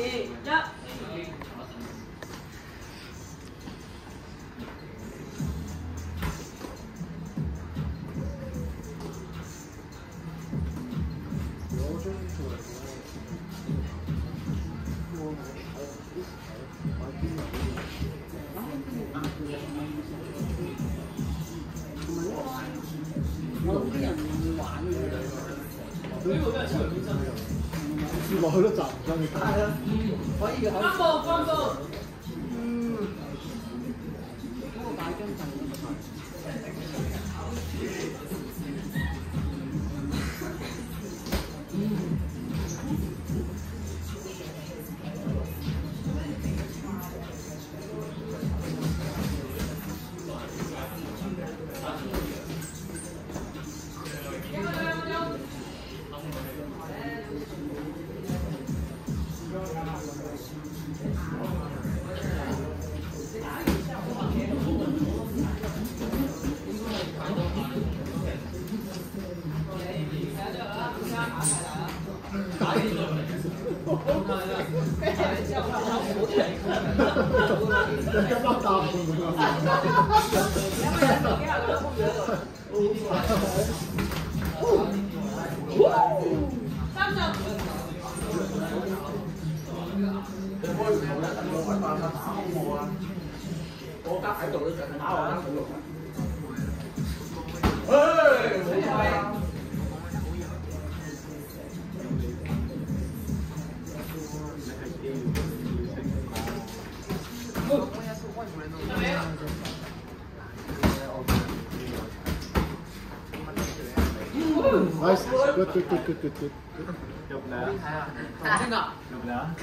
시작.攞 冇好多集，仲未睇啊！可以嘅，好。散步，散步。你開唔開喇？等我買包喇！打開我啊！我家喺度，你淨係打我啦！ 나이스 굿굿굿굿굿 여보나 여보나